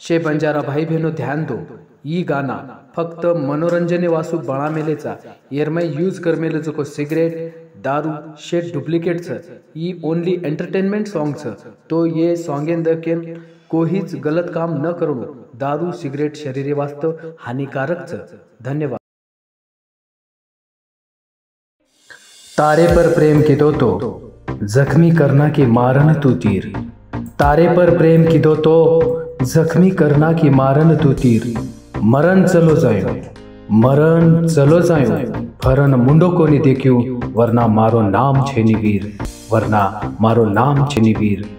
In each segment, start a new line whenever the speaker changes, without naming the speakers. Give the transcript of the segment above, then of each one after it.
शे बंजारा भाई बहनो ध्यान दो. ई गाना फक्त मनोरंजने वासू बळा मेलेचा एरमय यूज करमेले जो को सिगरेट दारू शेट डुप्लिकेट छ ई ओनली एंटरटेनमेंट सॉन्गचं तो ये सॉन्गेन दकेन कोहीच गलत काम न करू दारू सिगरेट शरीरे वास्तव हानिकारक छ धन्यवाद. तारे पर प्रेम की दो तो जख्मी करना की मारन तू तीर. तारे पर प्रेम की दो तो जख्मी करना की मारन तू तीर। मरण चलो जायो। मरण चलो जायो। फरन मुंडो को नहीं देखियो, वरना मारो नाम छेनी वीर। वरना मारो नाम छेनी वीर।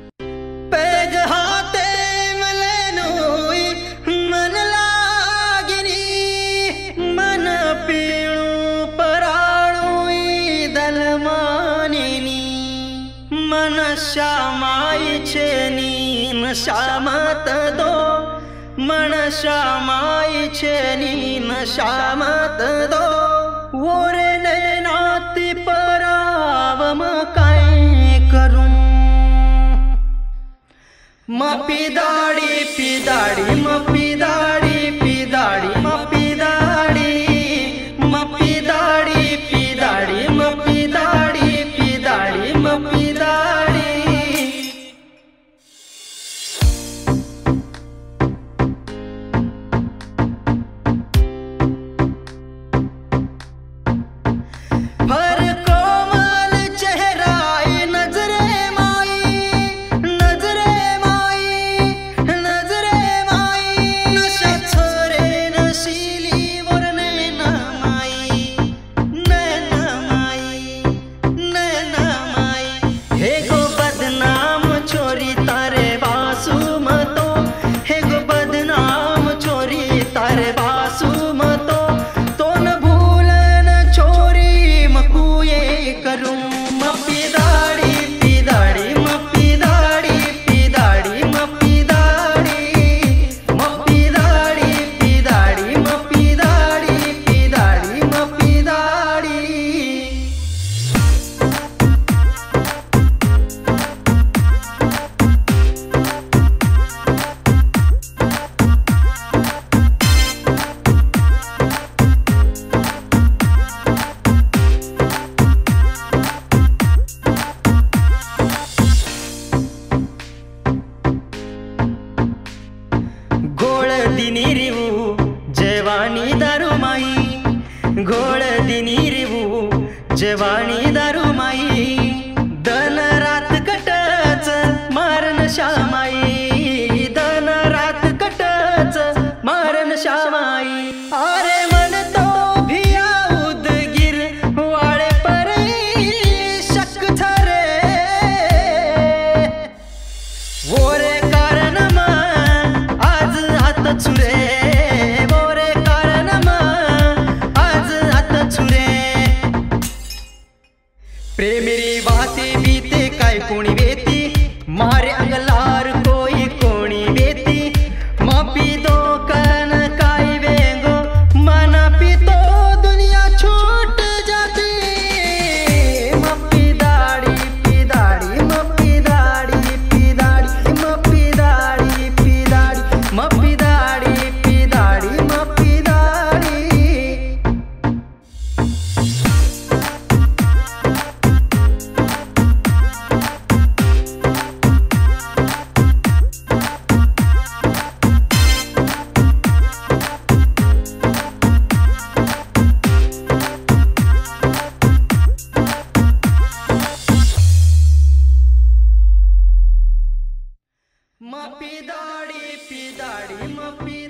श्यामाई छे નશામાં તદો, મણશામાય છે ની નશામાં તદો. ઓરે નયનાતિ પરાવમ કાંઈ કરું. મપી દાડી પી દાડી મપી દાડી ಗೋಳಲ್ಲಿ ನೀರಿವು ಜವಾಣಿದರು पिदाडी पिदाडी मपी